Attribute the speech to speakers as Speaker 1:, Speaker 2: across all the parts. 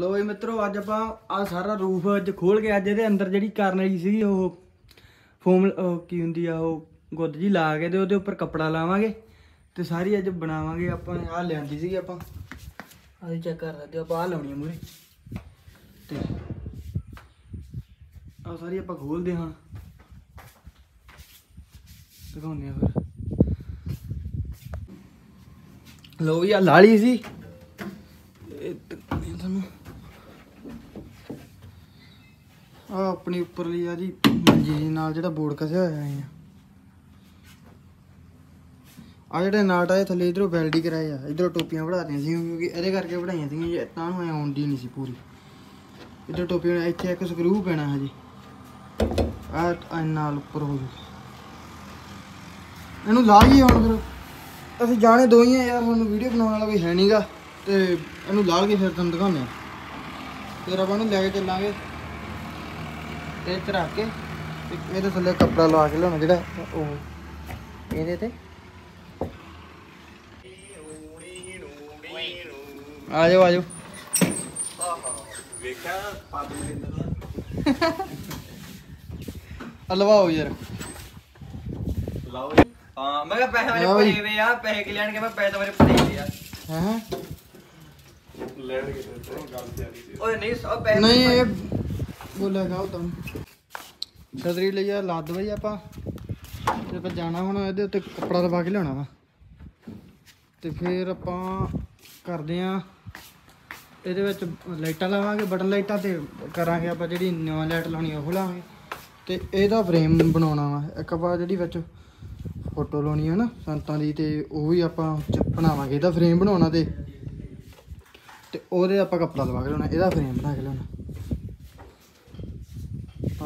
Speaker 1: ਲੋ ਵੀ ਮਿੱਤਰੋ, ਅੱਜ ਆਪਾਂ ਆ ਸਾਰਾ ਰੂਫ ਅੱਜ ਖੋਲ ਕੇ ਅੱਜ ਇਹਦੇ ਅੰਦਰ ਜਿਹੜੀ ਕਰਨ ਵਾਲੀ ਸੀਗੀ ਉਹ ਫੋਮ ਕੀ ਹੁੰਦੀ ਆ, ਉਹ ਗੁੱਦ ਜੀ ਲਾ ਕੇ ਤੇ ਉਹਦੇ ਉੱਪਰ ਕੱਪੜਾ ਲਾਵਾਂਗੇ ਤੇ ਸਾਰੀ ਅੱਜ ਬਣਾਵਾਂਗੇ ਆਪਾਂ ਆ ਲਿਆਂਦੀ ਸੀਗੀ ਆਪਾਂ। ਅਸੀਂ ਚੈੱਕ ਕਰ ਲੈਂਦੇ ਆਪਾਂ ਆ ਲਾਉਣੀ ਆ ਮੂਰੇ ਤੇ ਆ ਸਾਰੀ ਆਪਾਂ ਖੋਲਦੇ ਹਾਂ। ਦਿਖਾਉਂਦੇ ਆ ਫਿਰ। ਲੋ ਵੀ ਆ ਲਾਲੀ ਸੀ ਇਹ ਦਿਖਾਉਂਦੇ ਆ ਤੁਹਾਨੂੰ ਆ ਆਪਣੀ ਉੱਪਰਲੀ ਆ ਜੀ, ਮੰਜੀ ਦੇ ਨਾਲ ਜਿਹੜਾ ਬੋਰਡ ਕਸਿਆ ਹੋਇਆ ਹੈ ਆ ਜਿਹੜੇ ਨਾਟ ਆਏ ਥੱਲੇ ਇਧਰੋਂ ਵੈਲਡੀ ਕਰਾਏ ਆ। ਇਧਰੋਂ ਟੋਪੀਆਂ ਵਧਾਤੀਆਂ ਸੀ, ਕਿਉਂਕਿ ਇਹਦੇ ਕਰਕੇ ਵਧਾਈਆਂ ਸੀ ਤਾਂ ਨੂੰ ਆਉਂਦੀ ਨਹੀਂ ਸੀ ਪੂਰੀ। ਇਧਰ ਟੋਪੀਆਂ ਇੱਥੇ ਇੱਕ ਸਕਰੂ ਪੈਣਾ ਹਜੇ। ਆ ਆ ਨਾਲ ਉੱਪਰ ਹੋ ਜੂ ਇਹਨੂੰ ਲਾ ਗਈ ਹੁਣ ਫਿਰ। ਅਸੀਂ ਜਾਣੇ ਦੋ ਹੀ ਆ, ਯਾਰ ਹੁਣ ਵੀਡੀਓ ਬਣਾਉਣ ਵਾਲਾ ਕੋਈ ਹੈ ਨਹੀਂਗਾ ਤੇ ਇਹਨੂੰ ਲਾ ਕੇ ਫਿਰ ਤੁਹਾਨੂੰ ਦਿਖਾਉਂਦੇ ਆ। ਫਿਰ ਆਪਾਂ ਨੂੰ ਲੈ ਕੇ ਚੱਲਾਂਗੇ। ਤੇ ਰੱਖ ਕੇ ਤੇ ਇਹਦੇ ਥੱਲੇ ਕੱਪੜਾ ਲਾ ਕੇ ਲਿਆਉਣਾ ਜਿਹੜਾ ਉਹ। ਇਹਦੇ ਤੇ। ਆ ਜਾਓ ਆ ਜਾਓ। ਵੇਖਿਆ ਲਵਾਓ ਯਾਰ।
Speaker 2: ਹਾਂ ਮੈਂ ਕਿਹਾ ਪੈਸੇ ਮੇਰੇ
Speaker 1: ਲਓ ਜੀ।
Speaker 2: ਪੜੇ ਵੇ ਆ ਪੈਸੇ ਕਿ ਲੈਣਗੇ? ਮੈਂ ਪੈਸੇ ਤਾਂ ਮੇਰੇ ਪੜੇ ਵੇ ਆ
Speaker 1: ਹੈ ਹੈ
Speaker 2: ਓਏ ਨਹੀਂ ਸਭ ਪੈਸੇ
Speaker 1: ਨਹੀਂ ਇਹ ਬੋਲਿਆ ਗਾ ਤਾਂ ਛਤਰੀ ਲਈ ਆ ਲੱਦ ਬਈ ਆਪਾਂ। ਤੇ ਆਪਾਂ ਜਾਣਾ ਹੁਣ ਇਹਦੇ ਉੱਤੇ ਕੱਪੜਾ ਲਵਾ ਕੇ ਲਿਆਉਣਾ ਵਾ। ਤੇ ਫਿਰ ਆਪਾਂ ਕਰਦੇ ਆ, ਇਹਦੇ ਵਿੱਚ ਲਾਈਟਾਂ ਲਾਵਾਂਗੇ, ਬਟਨ ਲਾਈਟਾਂ ਤੇ ਕਰਾਂਗੇ ਆਪਾਂ ਜਿਹੜੀ ਨਵਾਂ ਲਾਈਟ ਲਾਉਣੀ ਉਹ ਲਾਵਾਂਗੇ। ਤੇ ਇਹਦਾ ਫਰੇਮ ਬਣਾਉਣਾ ਵਾ, ਇੱਕ ਆਪਾਂ ਜਿਹੜੀ ਵਿੱਚ ਫੋਟੋ ਲਾਉਣੀ ਹੈ ਨਾ, ਸੰਤਾਂ ਦੀ, ਤੇ ਉਹ ਵੀ ਆਪਾਂ ਬਣਾਵਾਂਗੇ। ਇਹਦਾ ਫਰੇਮ ਬਣਾਉਣਾ ਤੇ ਤੇ ਉਹਦੇ ਆਪਾਂ ਕੱਪੜਾ ਲਵਾ ਕੇ ਲਿਆਉਣਾ, ਇਹਦਾ ਫਰੇਮ ਬਣਾ ਕੇ ਲਿਆਉਣਾ।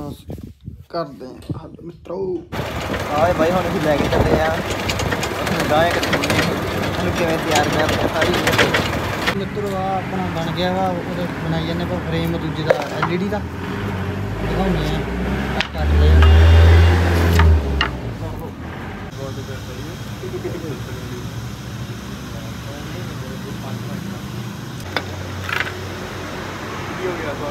Speaker 1: ਬਸ ਕਰਦੇ ਹਾਂ ਹੱਲ ਮਿੱਤਰੋ।
Speaker 2: ਆਏ ਭਾਈ ਹੁਣ ਅਸੀਂ ਲੈ ਕੇ ਚੱਲੇ ਆ ਅਸੀਂ ਗਾਏ ਕਿ ਉਹਨੂੰ ਕਿਵੇਂ ਤਿਆਰ ਮੈਂ ਸਾਰੀ?
Speaker 1: ਮਿੱਤਰੋ ਆ ਆਪਣਾ ਬਣ ਗਿਆ ਵਾ ਉਹਦੇ ਬਣਾਈ ਜਾਂਦੇ ਆਪਾਂ ਫਰੇਮ ਦੂਜੇ ਦਾ ਐਲਈਡੀ ਦਾ। ਦਿਖਾਉਂਦੇ ਆ ਕੱਟ ਲਿਆ ਨਾ ਪੂਰਾ ਹਾਂ ਬਈ ਆਪਾਂ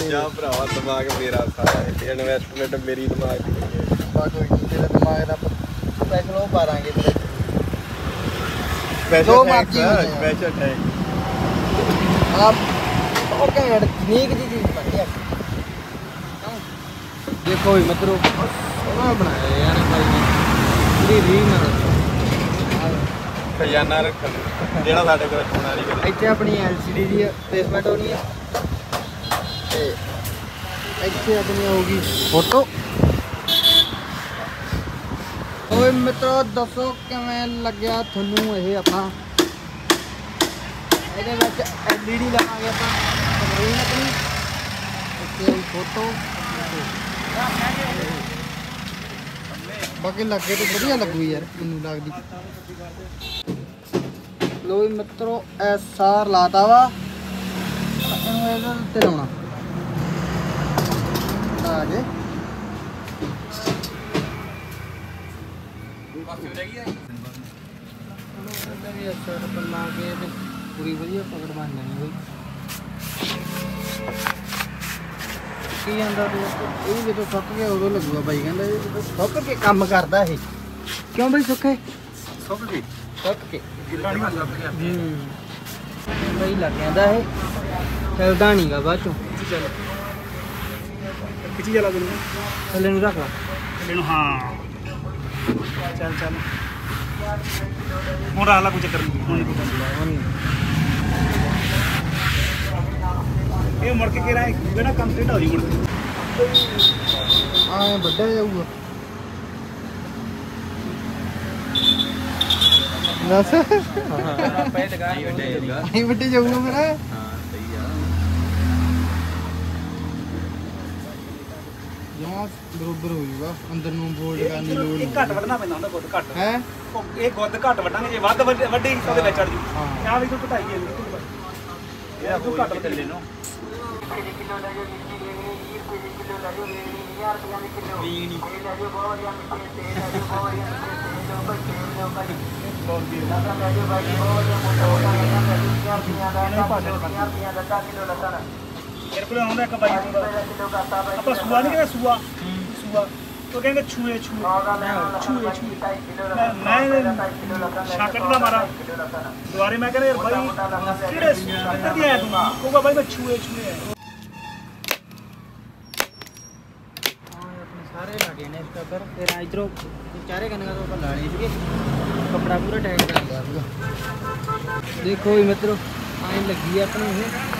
Speaker 3: ਜਾ ਭਰਾਵਾ ਦਿਮਾਗ ਮੇਰਾ ਸਾਰਾ ਇਨਵੈਸਟਮੈਂਟ ਮੇਰੀ ਦਿਮਾਗ ਦੀ ਹੈ।
Speaker 1: ਬਾ ਕੋਈ ਨਹੀਂ ਤੇਰਾ ਦਿਮਾਗ ਦਾ ਸਪੈਸ਼ਲ ਉਹ ਪਾ ਦਾਂਗੇ ਤੇਰੇ ਹੋ ਜਾਏ।
Speaker 3: ਸਪੈਸ਼ਲ ਟੈਗ
Speaker 1: ਆਪ ਉਹ ਕਹਿੰਦੇ ਠੀਕ ਜੀ ਚੀਜ਼ ਬਣੀ ਹੈ ਦੇਖੋ ਵੀ ਮਤਰੋ ਸੋਹਣਾ ਬਣਾਇਆ ਯਾਰ ਭਾਈ ਨੇ। ਪੂਰੀ ਰੀ ਨਾਲ।
Speaker 3: ਖਜ਼ਾਨਾ ਰੱਖਣ ਜਿਹੜਾ ਸਾਡੇ ਕੋਲ ਹੋਣਾ ਨਹੀਂ।
Speaker 1: ਇੱਥੇ ਆਪਣੀ LCD ਦੀ ਪਲੇਸਮੈਂਟ ਹੋਣੀ ਹੈ ਤੇ ਇੱਥੇ ਆਪਣੀ ਆਊਗੀ। ਫੋਟੋ। ਓਏ ਮਿੱਤਰੋ ਦੱਸੋ ਕਿਵੇਂ ਲੱਗਿਆ ਤੁਹਾਨੂੰ ਇਹ ਆਪਣਾ ਇਹਦੇ ਵਿੱਚ LED ਲਾਵਾਂਗੇ ਆਪਾਂ। ਸਕਰੀਨ ਆਪਣੀ। ਇੱਥੇ ਫੋਟੋ ਬਾਕੀ ਲੱਗੇ ਤੇ ਵਧੀਆ ਲੱਗੂ ਯਾਰ ਮੈਨੂੰ ਲੱਗਦੀ। ਲੋ ਮਿੱਤਰੋ ਐਸਆਰ ਲਾਤਾ ਵਾ। ਇਹਨੂੰ ਇਹਦੇ ਉੱਤੇ ਲਾਉਣਾ। ਵੀ ਕੇ ਤੇ ਪੂਰੀ ਵਧੀਆ ਪਕੜ ਬਣ ਜਾਣੀ ਬਈ ਕੀ ਜਾਂਦਾ ਤੂੰ? ਇਹ ਜਦੋਂ ਸੁੱਕ ਗਿਆ ਉਦੋਂ ਲੱਗੂਗਾ ਬਾਈ। ਕਹਿੰਦਾ ਇਹ ਸੁੱਕ ਕੇ ਕੰਮ ਕਰਦਾ ਇਹ। ਕਿਉਂ ਬਈ ਸੁੱਕੇ
Speaker 3: ਸੁੱਕ ਗਈ
Speaker 1: ਸੁੱਕ ਕੇ।
Speaker 3: ਗਿੱਲਾ ਨਹੀਂ ਪਿਆ।
Speaker 1: ਹੂੰ। ਬਈ ਲੱਗ ਜਾਂਦਾ ਇਹ। ਚੱਲਦਾ ਨਹੀਂਗਾ ਬਾਅਦ ਚੋਂ।
Speaker 3: ਚੱਲ। ਕਿੱਥੇ ਚਲਾ ਤੈਨੂੰ
Speaker 1: ਥੱਲੇ ਨੂੰ ਰੱਖ ਲਾ
Speaker 3: ਇਹਨੂੰ ਹਾਂ ਚੱਲ ਚੱਲ ਹੁਣ ਰਾਹ ਲਾ ਕੋਈ ਚੱਕਰ ਨਹੀਂ ਹੁਣ ਕੋਈ
Speaker 1: ਹੁਣ
Speaker 3: ਇਹ ਮੁੜ ਕੇ ਕਿਹੜਾ ਜਿਹੜਾ ਕੰਪਲੀਟ ਹੋ ਜੀ ਮੁੜ ਕੇ
Speaker 1: ਆਏ ਵੱਡਾ ਜਾਊਗਾ ਦੱਸ
Speaker 2: ਪਹਿਲੇ ਲਗਾ ਹੀ ਵੱਡੇ
Speaker 1: ਵੱਡੇ ਜਮਾ ਬਰੋਬਰ ਹੋ ਜਾਊਗਾ ਅੰਦਰ ਨੂੰ ਬੋਲਡ ਕਰਨ ਦੀ ਲੋੜ
Speaker 4: ਇਹ ਘੱਟ ਵੱਢਣਾ ਪੈਂਦਾ ਹੁੰਦਾ ਗੁੱਦ ਘੱਟ।
Speaker 1: ਹੈ?
Speaker 4: ਇਹ ਗੁੱਦ ਘੱਟ ਵੱਢਾਂਗੇ ਜੇ ਵੱਧ ਵੱਢੀ ਤਾਂ ਉਹਦੇ ਵਿੱਚ ਚੜ ਜੂ।
Speaker 1: ਹਾਂ।
Speaker 4: ਆ ਵੀ ਤੂੰ ਘਟਾਈ ਹੈ ਇਹ ਤੂੰ ਘੱਟ ਵੱਢ। ਨੂੰ ਮੇਰੇ ਕੋਲ ਆਉਂਦਾ ਇੱਕ ਬਾਈ ਕੋਲ ਆਪਾਂ ਸੂਆ ਨਹੀਂ ਕਹਿੰਦੇ ਸੂਆ ਸੂਆ ਉਹ ਕਹਿੰਦੇ ਛੂਏ ਛੂਏ ਛੂਏ ਛੂਏ ਮੈਂ ਮੈਂ ਸ਼ਾਕਟ ਦਾ ਮਾਰਾ ਦੁਆਰੇ ਮੈਂ ਕਹਿੰਦਾ ਯਾਰ ਬਾਈ ਕਿਹੜੇ ਕਿੱਧਰ ਦੀ ਆਇਆ ਤੂੰ ਕਹੂਗਾ ਬਾਈ ਮੈਂ ਛੂਏ ਛੂਏ ਆਇਆ
Speaker 1: ਸਾਰੇ ਲਾਗੇ ਨੇ ਇਸ ਪਰ ਫਿਰ ਇਧਰੋਂ ਚਾਰੇ ਕੰਨਾਂ ਤੋਂ ਆਪਾਂ ਲਾਣੇ ਸੀਗੇ ਕਪੜਾ ਪੂਰਾ ਟਾਈਟ ਕਰ ਲਿਆ ਸੀਗਾ ਦੇਖੋ ਵੀ ਮਿੱਤਰੋ ਆਏ ਲੱਗੀ ਆ ਆਪਣੀ ਇਹ